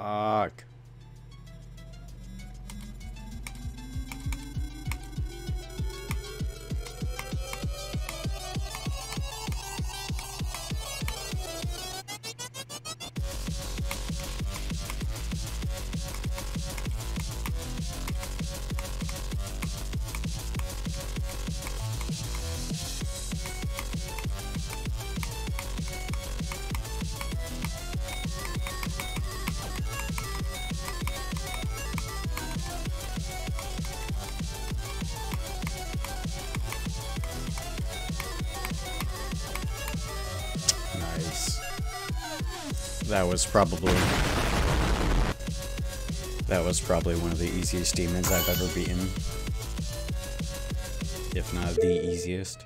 Fuck. That was probably... That was probably one of the easiest demons I've ever beaten. If not the easiest.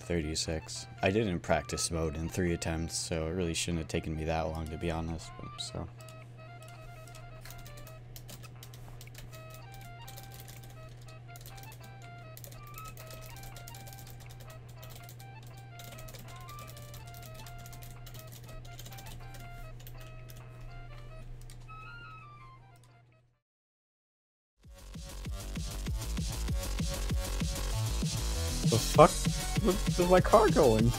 36. I did in practice mode in three attempts, so it really shouldn't have taken me that long to be honest, so... The fuck? Where's my car going?